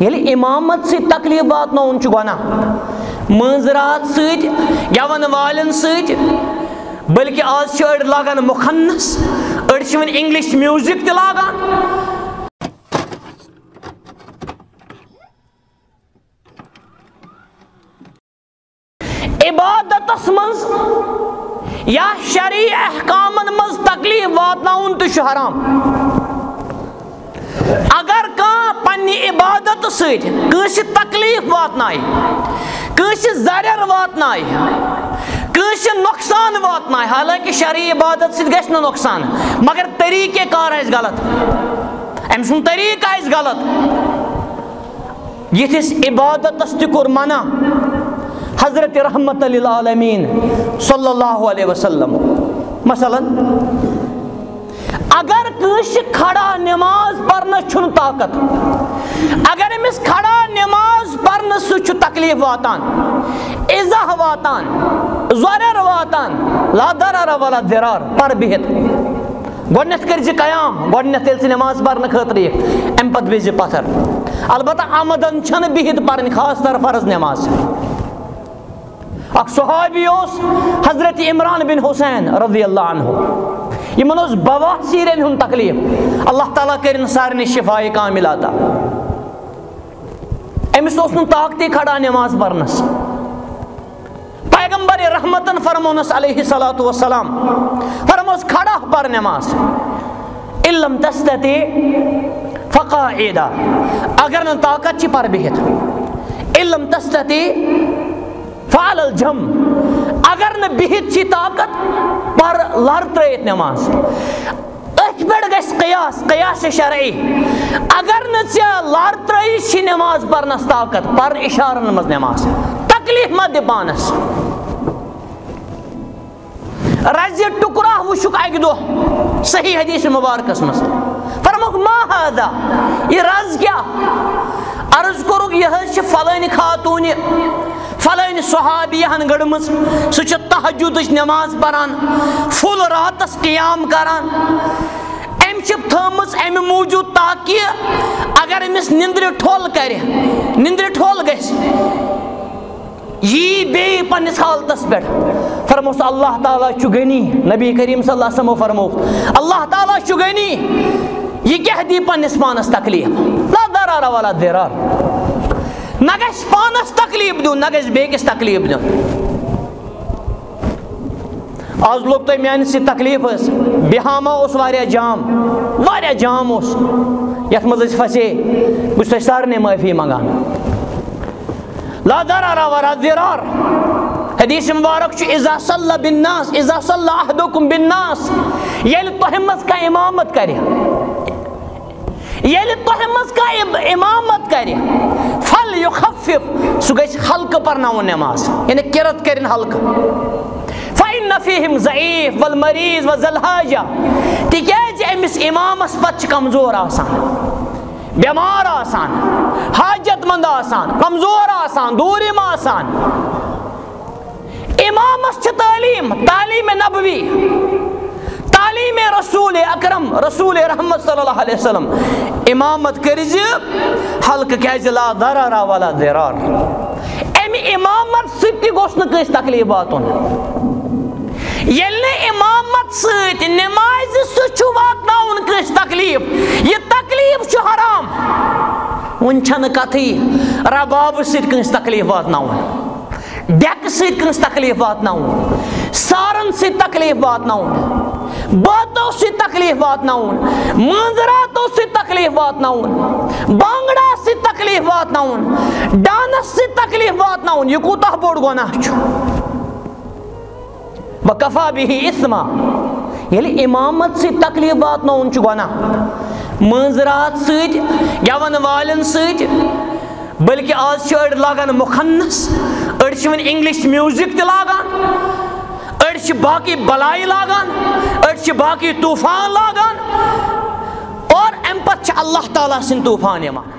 یلی امامت سی تکلیف واتناون چھ گناہ منظرات سیت گیون والن سیت بلکہ آج چھ اڑ لاگان مخنس اڑ چھ ون انگلش میوزک تہ لاگان۔ عبادتس منز یا شرعی احکامن مز تکلیف واتناون تہ چھ حرام اگر کان عبادت تکلیف واتنائی۔ کنس زرر واتنائی۔ کنس نقصان واتنائی۔ حالانکہ شرعی عبادت سیت گیس نقصان۔ مگر طریقہ کار ہے غلط۔ ام سن طریقہ ہے غلط۔ یتھس عبادت تکر منع۔ حضرت رحمت للعالمین صلی اللہ علیہ وسلم۔ مثلا اگر کنس کھڑا نماز پرنا چھن طاقت، اگر امس کھڑا نماز پرنا سہ تکلیف واتان ازہ واتان ضرر واتان، لا ضرر ولا ضرار پر بہت۔ گۄڈنٮ۪تھ کٔرۍ قیام گۄڈنٮ۪تھ ییٚلہِ ژٕ نٮ۪ماز پرنہٕ خٲطرٕ یِکھ اَمہِ پَتہٕ بیٚہہ پَتھر۔ البتہ آمدن چھنہٕ بِہِتھ پرٕنۍ خاص طور فرض نٮ۪ماز اکھ صحابی اوس، حضرت عمران بن حسین رضی اللہ عنہ۔ یمن اوس بواسیرن ہُنٛد تکلیف۔ اللہ تعالیٰ کٔرِن سارنٕے شفایہِ کامل عطا أمِس اوس نہٕ طاقتی کھڑا نٮ۪ماز پرنس پیغمبر رحمتن فرمونس علیہ صلات وسلام فرموس کھڑا پر نماز۔ علم تستتی فقاعدہ۔ اگر نہ طاقت چھ پر بہت۔ علم تستتی فعل الجم۔ اگر نہ بہت چھ طاقت۔ پر لر ترٲیِتھ نماز. أتھۍ پٮ۪ٹھ گژھِ قیاس قیاس شرعی. اگر نہٕ ژےٚ لر ترٲیِتھ چھی نماز پرنس طاقت پر اشارن منٛز نماز. تکلیف مہ دِ پانس رزِ ٹُکرا وٕچھُکھ اکہِ دۄہ صحیح حدیث مبارکس منٛز فرموکھ ماہادا یہِ رز کیٛاہ عرض کوٚرُکھ یہِ حظ چھِ فلٲنۍ خاتوٗنہِ فلٲنۍ صحابیہن گٔڑمٕژ سُہ چھِ تحجُدٕچ نٮ۪ماز پران، فُل راتس قیام کران۔ أمۍ چھِ تھٲمٕژ اَمہِ موٗجوٗب تاکہِ اگر أمِس نِندرِ ٹھوٚل کرِ، نِندرِ ٹھوٚل گژھِ، یی بیٚیہِ پننِس حالتس پٮ۪ٹھ۔ فرموس، اللہ تعالیٰ چھُ غنی۔ نبی کریم صلی اللہ وسلمو فرموکھ اللہ تعالیٰ چھُ غنی۔ یہِ دی پننِس پانس تکلیف۔ لا درارا والا درار نہ گژھِ پانس تکلیف دیُن نہ گژھِ بیٚکِس تکلیف دیُن آز لوٚگ تۄہہِ میانہِ سۭتۍ تکلیف ٲس بِہاما اوس واریاہ جام واریاہ جام اوس یتھ منٛز أسۍ پھسے بہٕ چھُس تۄہہِ سارنٕے معٲفی منٛگان لا درارا ولا ضرار حدیث مبارک چھُ اِزا صلی بالناس اِزا صلی احدکم بالناس ییٚلہِ تۄہہِ منٛز کانٛہہ اِمامت کرِ ییٚلہِ تۄہہِ منٛز کانٛہہ اِمامت کرِ پھل یُخفف سُہ گژھِ ہلکہٕ پرناوُن نٮ۪ماز یعنی کِرت کٔرِنۍ ہلکہٕ فاین نفیٖم ضعیٖف ول مریض و ذلحاجا تِکیازِ جی، أمِس اِمامس پتہٕ چھِ کمزور آسان۔ بٮ۪مار آسان۔ حاجت منٛد آسان۔ کمزور آسان دوٗرِم آسان۔ اِمامس چھِ تعلیٖم، تعلیٖمِ نبوی۔ تعلیٖمِ رسوٗل اکرم، رسوٗل رحمت صلی اللہ علیہ وسلم۔ اِمامت کٔرزِ ہلکہٕ کیازِ جی، لا درارا ولا درار اِمامت سۭتۍ تہِ گوٚژھ نہٕ کٲنٛسہِ تکلیٖف واتُن۔ ییٚلہِ نہٕ اِمامت سۭتۍ نٮ۪مازِ سُہ چھُ واتناوُن کٲنٛسہِ تکلیٖف، یہِ تکلیٖف چھُ حرام۔ وُنہِ چھنہٕ کتھٕے ربابہٕ سۭتۍ کٲنٛسہِ تکلیٖف واتناوُن، ڈیکہٕ سۭتۍ کٲنٛسہِ تکلیٖف واتناوُن، سارن سۭتۍ تکلیٖف واتناوُن، بٲتو سۭتۍ تکلیٖف واتناوُن، مٲنزراتو سۭتۍ تکلیٖف واتناوُن، بانگڑا سۭتۍ تکلیٖف واتناوُن ڈانس یعنی سۭتۍ تکلیٖف واتناوُن یہِ کوٗتاہ بوٚڑ گۄناہ چھُ بکفا بِہی اِسما۔ ییٚلہِ اِمامت سۭتۍ تکلیٖف واتناوُن چھُ گۄناہ مٲنزرات سۭتۍ گٮ۪ون والٮ۪ن سۭتۍ، بلکہِ آز چھِ أڑۍ لاگان مُخنس۔ أڑۍ چھِ وۄنۍ اِنگلِش میوٗزِک تہِ لاگان۔ أڑۍ چھِ باقٕے بلاے لاگان۔ أڑۍ چھِ باقٕے طوٗفان لاگان۔ اور اَمہِ پتہٕ چھِ اللہ تعالیٰ سٕنٛدۍ طوٗفان یِوان۔